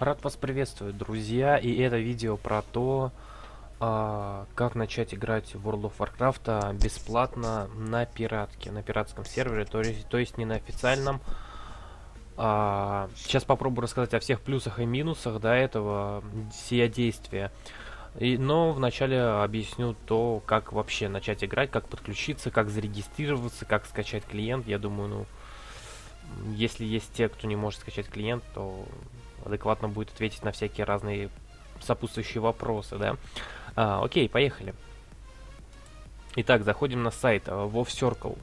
Рад вас приветствовать, друзья, и это видео про то, а, как начать играть в World of Warcraft а, бесплатно на пиратке, на пиратском сервере, то есть, то есть не на официальном. А, сейчас попробую рассказать о всех плюсах и минусах до этого сия действия. И, но вначале объясню то, как вообще начать играть, как подключиться, как зарегистрироваться, как скачать клиент. Я думаю, ну, если есть те, кто не может скачать клиент, то адекватно будет ответить на всякие разные сопутствующие вопросы, да. А, окей, поехали. Итак, заходим на сайт WoW Circle.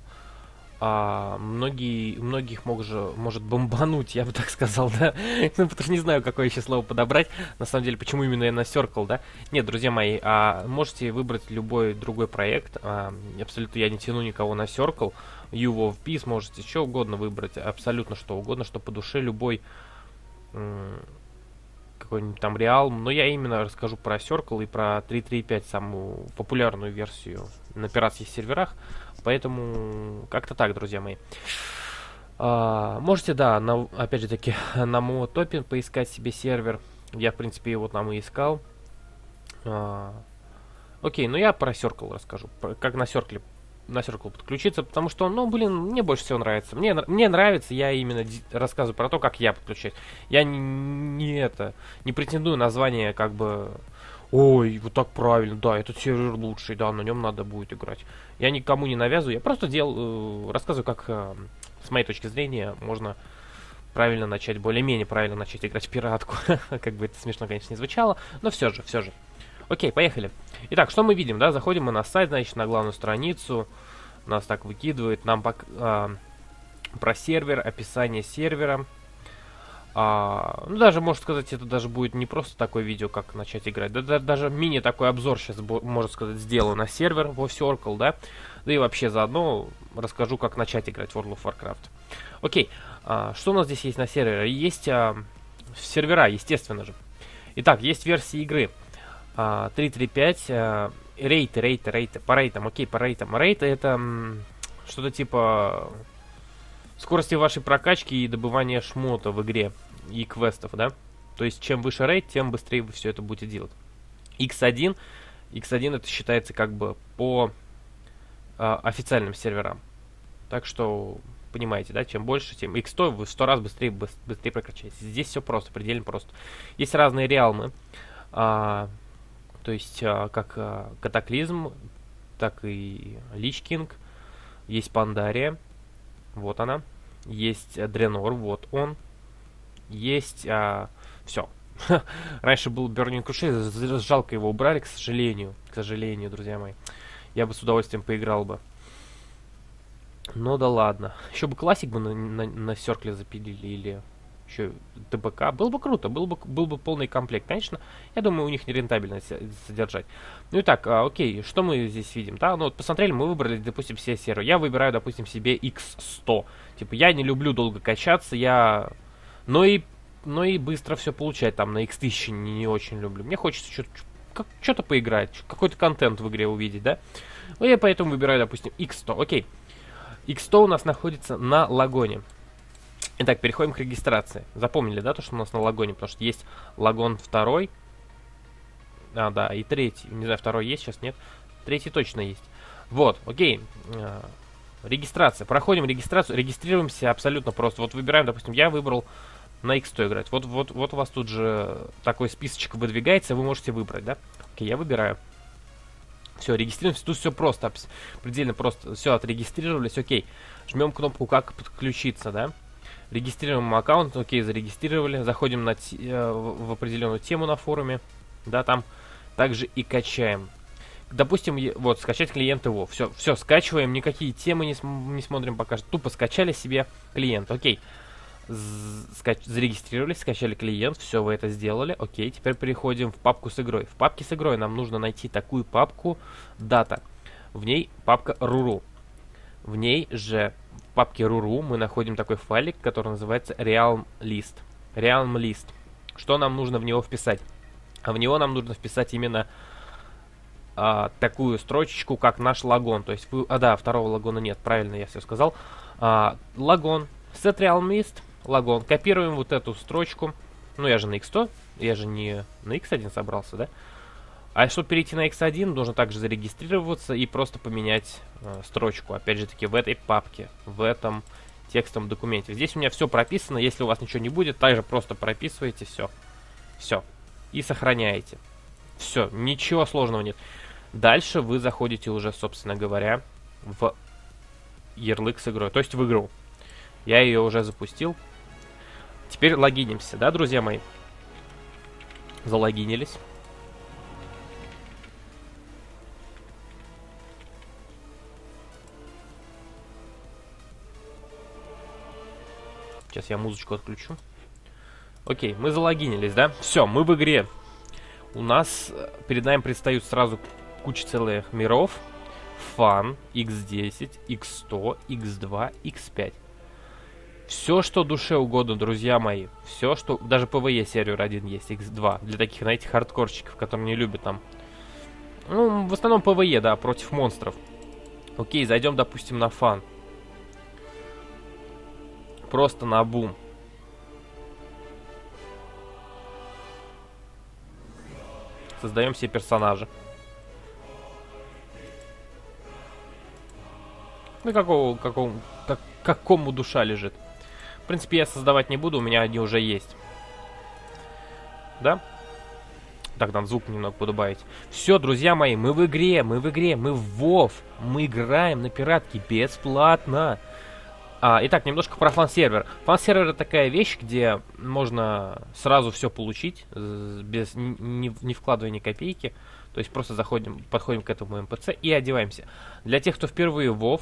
А, многие, многих мог же, может бомбануть, я бы так сказал, да? ну, потому что не знаю, какое еще слово подобрать. На самом деле, почему именно на Circle, да? Нет, друзья мои, а, можете выбрать любой другой проект. А, абсолютно я не тяну никого на Circle. You of Peace можете что угодно выбрать, абсолютно что угодно, что по душе, любой какой-нибудь там Реал, но я именно расскажу про Circle и про 3.3.5, самую популярную версию на пиратских серверах, поэтому как-то так, друзья мои. А, можете, да, на, опять же таки, на Мотопин поискать себе сервер, я, в принципе, его там и искал. А, окей, ну я про Circle расскажу, про, как на Circle на Circle подключиться, потому что, ну, блин, мне больше всего нравится. Мне, мне нравится, я именно рассказываю про то, как я подключаюсь. Я не, не это, не претендую на звание, как бы, ой, вот так правильно, да, этот сервер лучший, да, на нем надо будет играть. Я никому не навязываю, я просто дел, э, рассказываю, как, э, с моей точки зрения, можно правильно начать, более-менее правильно начать играть в пиратку. как бы это смешно, конечно, не звучало, но все же, все же. Окей, поехали. Итак, что мы видим, да? Заходим мы на сайт, значит, на главную страницу. Нас так выкидывает. Нам пок а, про сервер, описание сервера. А, ну, даже, можно сказать, это даже будет не просто такое видео, как начать играть. Да, да, даже мини такой обзор сейчас, можно сказать, сделаю на сервер в Circle, да. Да и вообще заодно расскажу, как начать играть в World of Warcraft. Окей, а, что у нас здесь есть на сервере? Есть а, сервера, естественно же. Итак, есть версии игры. 335, а, а, рейты, рейты, рейты, по рейтам, окей, по рейтам. Рейты это что-то типа скорости вашей прокачки и добывания шмота в игре и квестов, да? То есть, чем выше рейд, тем быстрее вы все это будете делать. X1, X1 это считается как бы по э, официальным серверам. Так что, понимаете, да, чем больше, тем X100 вы 100 раз быстрее, быстрее прокачаетесь. Здесь все просто, предельно просто. Есть разные реалмы. А, то есть а, как а, Катаклизм, так и Лич Кинг. Есть Пандария, вот она. Есть Дренор, вот он. Есть... А, все. Раньше был Burning Crusade, жалко его убрали, к сожалению. К сожалению, друзья мои. Я бы с удовольствием поиграл бы. Ну да ладно. Еще бы классик бы на, на, на Серкле запилили или еще ТБК. Было бы круто, был бы, был бы полный комплект. Конечно, я думаю, у них нерентабельно содержать. Ну и так, а, окей, что мы здесь видим? Да, ну вот посмотрели, мы выбрали, допустим, все серверы. Я выбираю, допустим, себе X100. Типа, я не люблю долго качаться, я... Но и, но и быстро все получать там на X1000 не, не очень люблю. Мне хочется что-то что-то поиграть, какой-то контент в игре увидеть, да? Ну, я поэтому выбираю, допустим, X100. Окей. X100 у нас находится на лагоне. Итак, переходим к регистрации. Запомнили, да, то, что у нас на лагоне, потому что есть лагон второй. А, да, и третий. Не знаю, второй есть, сейчас нет. Третий точно есть. Вот, окей. А, регистрация. Проходим регистрацию. Регистрируемся абсолютно просто. Вот выбираем, допустим, я выбрал на X100 играть. Вот, вот, вот у вас тут же такой списочек выдвигается, вы можете выбрать, да? Окей, я выбираю. Все, регистрируемся. Тут все просто, предельно просто. Все, отрегистрировались, окей. Жмем кнопку «Как подключиться», да? Регистрируем аккаунт, окей, зарегистрировали. Заходим на э, в определенную тему на форуме. Да, там также и качаем. Допустим, вот, скачать клиент его. Все, все, скачиваем, никакие темы не, см не смотрим пока. Тупо скачали себе клиент, окей. Скач зарегистрировались, скачали клиент, все, вы это сделали. Окей, теперь переходим в папку с игрой. В папке с игрой нам нужно найти такую папку дата. В ней папка руру. В ней же папке ruru мы находим такой файлик, который называется realm list. Realm list. Что нам нужно в него вписать? А в него нам нужно вписать именно а, такую строчечку, как наш лагон. То есть, а да, второго лагона нет, правильно я все сказал. А, лагон, set realm list, лагон. Копируем вот эту строчку, Ну, я же на X100, я же не на X1 собрался, да? А чтобы перейти на X1, нужно также зарегистрироваться и просто поменять э, строчку. Опять же таки, в этой папке, в этом текстовом документе. Здесь у меня все прописано, если у вас ничего не будет, также просто прописываете все. Все. И сохраняете. Все, ничего сложного нет. Дальше вы заходите уже, собственно говоря, в ярлык с игрой, то есть в игру. Я ее уже запустил. Теперь логинимся, да, друзья мои? Залогинились. Сейчас я музычку отключу. Окей, мы залогинились, да? Все, мы в игре. У нас э, перед нами предстают сразу куча целых миров. Фан, X10, X100, X2, X5. Все, что душе угодно, друзья мои. Все, что... Даже PvE сервер один есть, X2. Для таких, знаете, хардкорщиков, которые не любят там... Ну, в основном PvE, да, против монстров. Окей, зайдем, допустим, на фан. Просто на бум. Создаем себе персонажа. Ну, какого, какого, как, какому душа лежит. В принципе, я создавать не буду, у меня они уже есть. Да? Так, надо звук немного подубавить. Все, друзья мои, мы в игре, мы в игре, мы в Вов. Мы играем на пиратке бесплатно. А, итак, немножко про fun-сервер. Fun-сервер это такая вещь, где можно сразу все получить, без не, не вкладывая ни копейки. То есть просто заходим, подходим к этому МПЦ и одеваемся. Для тех, кто впервые в WoW,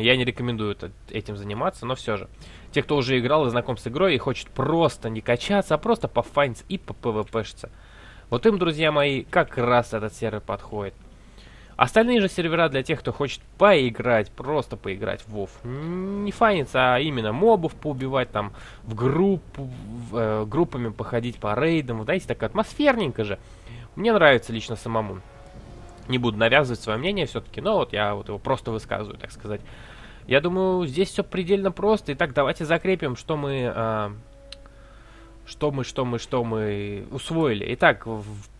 я не рекомендую этим заниматься, но все же. Те, кто уже играл и знаком с игрой и хочет просто не качаться, а просто пофайниться и по ПВПшиться. Вот им, друзья мои, как раз этот сервер подходит. Остальные же сервера для тех, кто хочет поиграть, просто поиграть в WoW. Не файниться, а именно мобов поубивать, там, в группу, в, э, группами походить по рейдам. Знаете, так атмосферненько же. Мне нравится лично самому. Не буду навязывать свое мнение все-таки, но вот я вот его просто высказываю, так сказать. Я думаю, здесь все предельно просто. Итак, давайте закрепим, что мы... Э, что мы, что мы, что мы усвоили. Итак,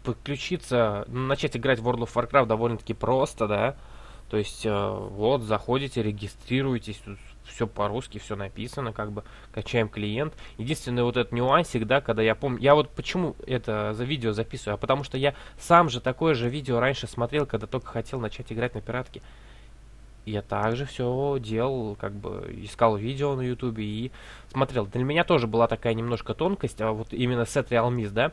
подключиться, начать играть в World of Warcraft довольно-таки просто, да. То есть, э, вот, заходите, регистрируетесь, тут все по-русски, все написано, как бы, качаем клиент. Единственный вот этот нюансик, да, когда я помню, я вот почему это за видео записываю, а потому что я сам же такое же видео раньше смотрел, когда только хотел начать играть на пиратке я также все делал, как бы искал видео на ютубе и смотрел. Для меня тоже была такая немножко тонкость, а вот именно Set Real Miss, да.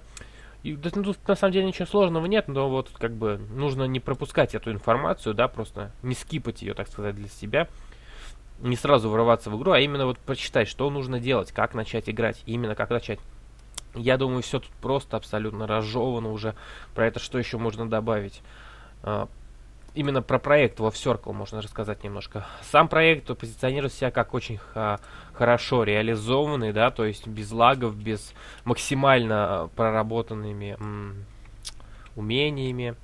И да, ну, тут на самом деле ничего сложного нет, но вот как бы нужно не пропускать эту информацию, да, просто не скипать ее, так сказать, для себя. Не сразу врываться в игру, а именно вот прочитать, что нужно делать, как начать играть, именно как начать. Я думаю, все тут просто абсолютно разжевано уже. Про это что еще можно добавить? А, именно про проект Love Circle можно рассказать немножко. Сам проект позиционирует себя как очень ха хорошо реализованный, да, то есть без лагов, без максимально а, проработанными умениями,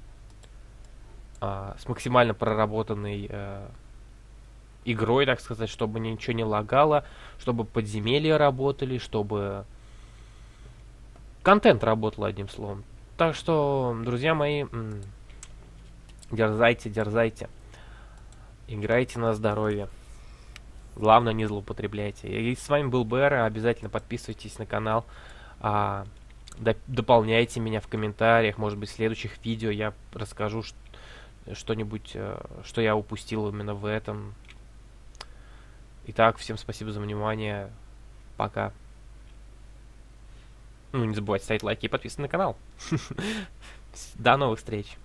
а, с максимально проработанной а, игрой, так сказать, чтобы ничего не лагало, чтобы подземелья работали, чтобы контент работал, одним словом. Так что, друзья мои, Дерзайте, дерзайте. Играйте на здоровье. Главное, не злоупотребляйте. И с вами был БР. Обязательно подписывайтесь на канал. А, дополняйте меня в комментариях. Может быть, в следующих видео я расскажу что-нибудь, э, что я упустил именно в этом. Итак, всем спасибо за внимание. Пока. Ну, не забывайте ставить лайки и подписываться на канал. До новых встреч.